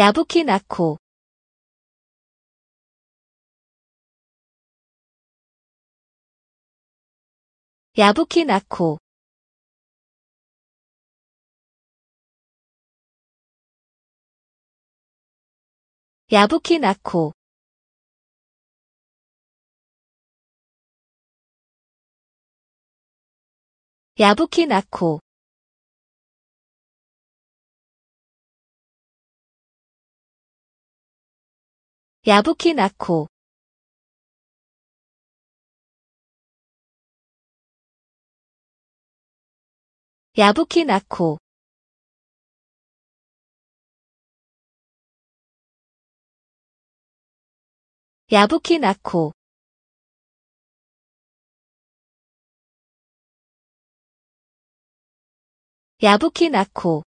야부키 낳고 야부키 낳고 야부키 낳고 야부키 낳고 야부키 낳고 야부키 낳고 야부키 낳고 야부키 낳고